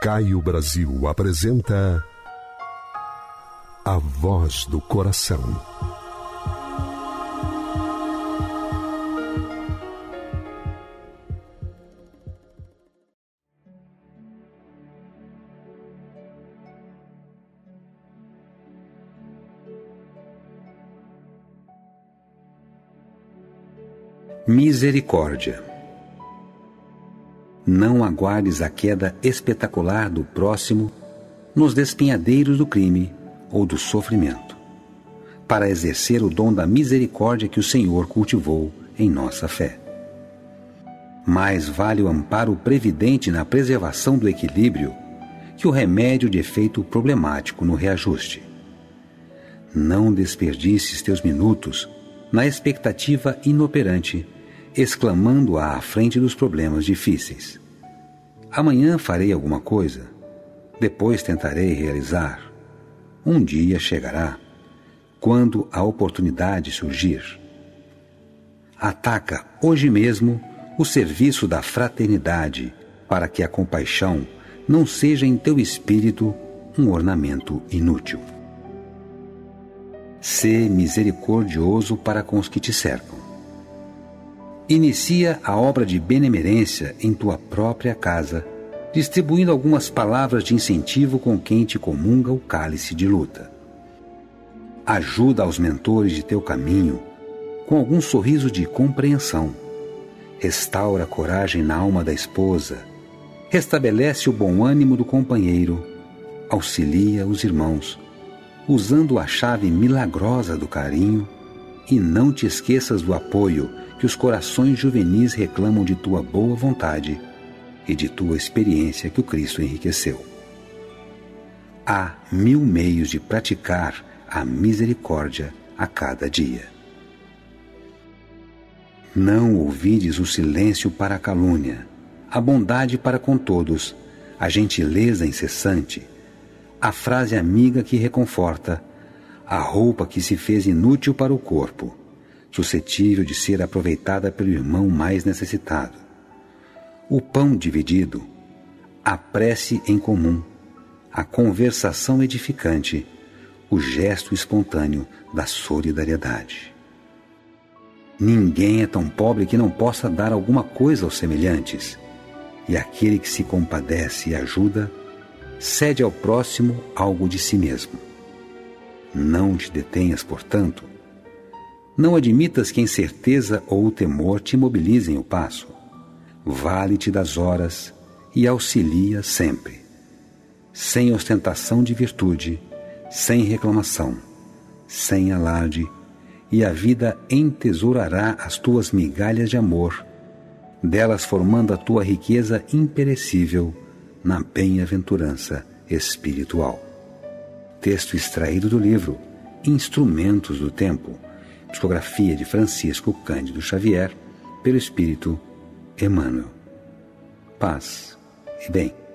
Caio Brasil apresenta A Voz do Coração. Misericórdia. Não aguardes a queda espetacular do próximo nos despenhadeiros do crime ou do sofrimento, para exercer o dom da misericórdia que o Senhor cultivou em nossa fé. Mais vale o amparo previdente na preservação do equilíbrio que o remédio de efeito problemático no reajuste. Não desperdices teus minutos na expectativa inoperante exclamando à frente dos problemas difíceis. Amanhã farei alguma coisa, depois tentarei realizar. Um dia chegará, quando a oportunidade surgir. Ataca hoje mesmo o serviço da fraternidade, para que a compaixão não seja em teu espírito um ornamento inútil. Sê misericordioso para com os que te cercam Inicia a obra de benemerência em tua própria casa, distribuindo algumas palavras de incentivo com quem te comunga o cálice de luta. Ajuda aos mentores de teu caminho com algum sorriso de compreensão. Restaura a coragem na alma da esposa, restabelece o bom ânimo do companheiro, auxilia os irmãos, usando a chave milagrosa do carinho, e não te esqueças do apoio que os corações juvenis reclamam de tua boa vontade e de tua experiência que o Cristo enriqueceu. Há mil meios de praticar a misericórdia a cada dia. Não ouvides o silêncio para a calúnia, a bondade para com todos, a gentileza incessante, a frase amiga que reconforta, a roupa que se fez inútil para o corpo suscetível de ser aproveitada pelo irmão mais necessitado. O pão dividido, a prece em comum, a conversação edificante, o gesto espontâneo da solidariedade. Ninguém é tão pobre que não possa dar alguma coisa aos semelhantes, e aquele que se compadece e ajuda, cede ao próximo algo de si mesmo. Não te detenhas, portanto, não admitas que a incerteza ou o temor te imobilizem o passo. Vale-te das horas e auxilia sempre. Sem ostentação de virtude, sem reclamação, sem alarde, e a vida entesourará as tuas migalhas de amor, delas formando a tua riqueza imperecível na bem-aventurança espiritual. Texto extraído do livro Instrumentos do Tempo Psicografia de Francisco Cândido Xavier, pelo Espírito Emmanuel. Paz e bem.